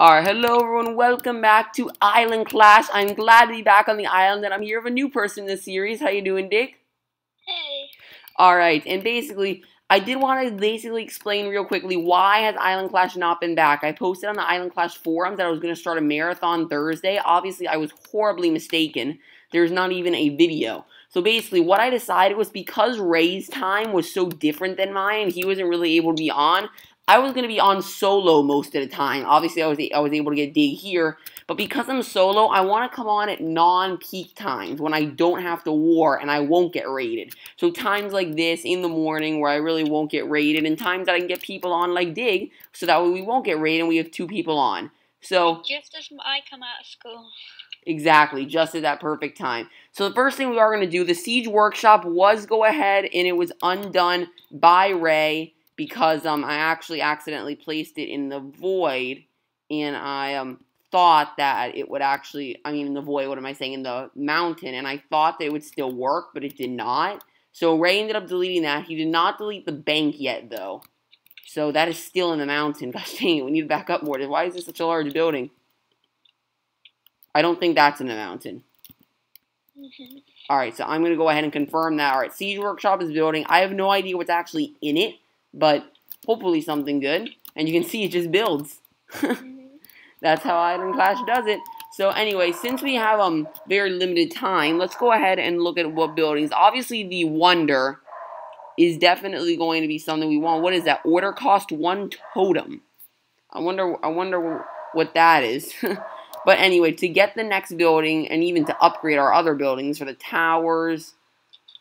Alright, hello everyone, welcome back to Island Clash. I'm glad to be back on the island and I'm here with a new person in the series. How you doing, Dick? Hey. Alright, and basically, I did want to basically explain real quickly why has Island Clash not been back. I posted on the Island Clash forums that I was going to start a marathon Thursday. Obviously, I was horribly mistaken. There's not even a video. So basically, what I decided was because Ray's time was so different than mine, he wasn't really able to be on, I was going to be on solo most of the time. Obviously, I was I was able to get dig here, but because I'm solo, I want to come on at non-peak times when I don't have to war and I won't get raided. So times like this in the morning where I really won't get raided, and times that I can get people on like dig, so that way we won't get raided and we have two people on. So just as I come out of school. Exactly, just at that perfect time. So the first thing we are going to do, the Siege Workshop was go ahead and it was undone by Ray because um I actually accidentally placed it in the void and I um thought that it would actually I mean in the void what am I saying in the mountain and I thought that it would still work but it did not. So Ray ended up deleting that. He did not delete the bank yet though. So that is still in the mountain. Gosh dang it, we need to back up more. Why is this such a large building? I don't think that's in the mountain. Mm -hmm. Alright, so I'm going to go ahead and confirm that. Alright, Siege Workshop is building. I have no idea what's actually in it but hopefully something good. And you can see it just builds. That's how Island Clash does it. So anyway, since we have um very limited time, let's go ahead and look at what buildings. Obviously, the Wonder is definitely going to be something we want. What is that? Order cost one totem. I wonder. I wonder what that is. but anyway, to get the next building and even to upgrade our other buildings for the towers,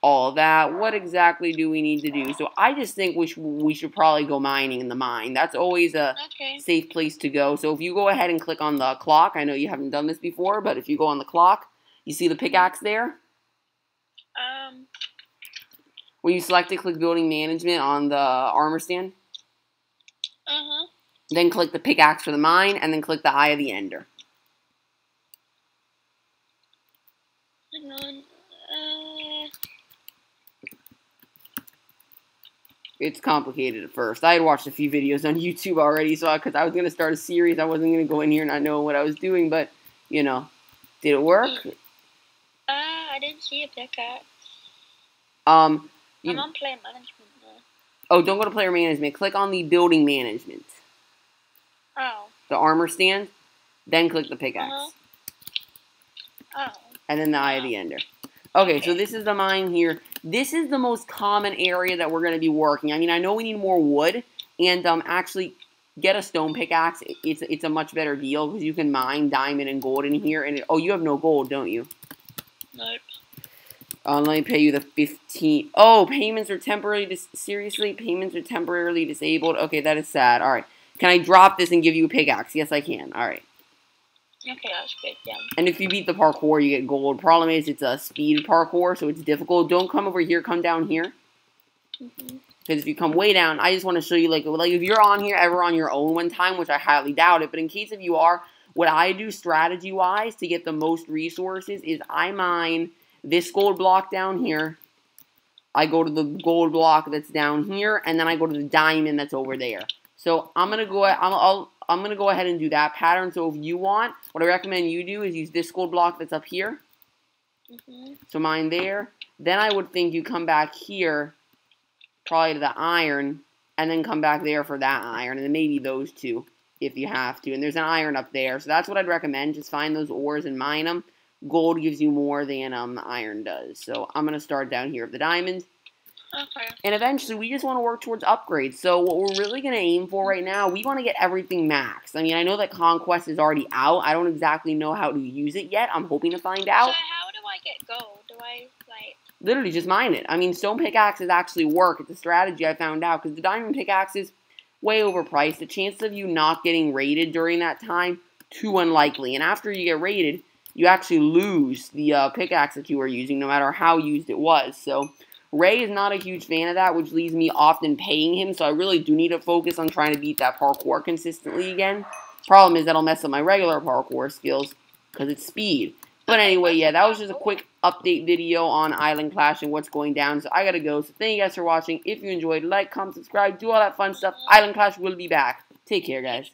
all that. What exactly do we need to do? So I just think we should, we should probably go mining in the mine. That's always a okay. safe place to go. So if you go ahead and click on the clock, I know you haven't done this before, but if you go on the clock, you see the pickaxe there? Um. When you select it, click building management on the armor stand. Uh-huh. Then click the pickaxe for the mine, and then click the eye of the ender. Hang on. It's complicated at first. I had watched a few videos on YouTube already, so because I, I, was gonna start a series, I wasn't gonna go in here and not knowing what I was doing. But you know, did it work? Uh, I didn't see a pickaxe. Um, you, I'm on player management now. Oh, don't go to player management. Click on the building management. Oh. The armor stand. Then click the pickaxe. Uh -huh. Oh. And then the eye of the ender. Okay, so this is the mine here. This is the most common area that we're going to be working. I mean, I know we need more wood, and um, actually get a stone pickaxe. It's it's a much better deal because you can mine diamond and gold in here. And it, oh, you have no gold, don't you? Nope. Uh, let me pay you the 15. Oh, payments are temporarily, seriously? Payments are temporarily disabled? Okay, that is sad. All right. Can I drop this and give you a pickaxe? Yes, I can. All right. Okay, that's good, yeah. And if you beat the parkour, you get gold. Problem is, it's a speed parkour, so it's difficult. Don't come over here, come down here. Because mm -hmm. if you come way down, I just want to show you, like, like if you're on here ever on your own one time, which I highly doubt it, but in case if you are, what I do strategy-wise to get the most resources is I mine this gold block down here. I go to the gold block that's down here, and then I go to the diamond that's over there. So I'm going to go, I'll, I'll I'm going to go ahead and do that pattern. So if you want, what I recommend you do is use this gold block that's up here. Mm -hmm. So mine there. Then I would think you come back here, probably to the iron, and then come back there for that iron, and then maybe those two if you have to. And there's an iron up there. So that's what I'd recommend. Just find those ores and mine them. Gold gives you more than um, iron does. So I'm going to start down here with the diamond. Okay. And eventually, we just want to work towards upgrades. So what we're really going to aim for right now, we want to get everything maxed. I mean, I know that Conquest is already out. I don't exactly know how to use it yet. I'm hoping to find out. So how do I get gold? Do I, like... Literally, just mine it. I mean, stone pickaxes actually work. It's a strategy I found out. Because the diamond pickaxes, way overpriced. The chance of you not getting raided during that time, too unlikely. And after you get raided, you actually lose the uh, pickaxe that you were using, no matter how used it was. So Ray is not a huge fan of that, which leaves me often paying him, so I really do need to focus on trying to beat that parkour consistently again. Problem is that'll mess up my regular parkour skills, because it's speed. But anyway, yeah, that was just a quick update video on Island Clash and what's going down, so I gotta go. So thank you guys for watching. If you enjoyed, like, comment, subscribe, do all that fun stuff. Island Clash will be back. Take care, guys.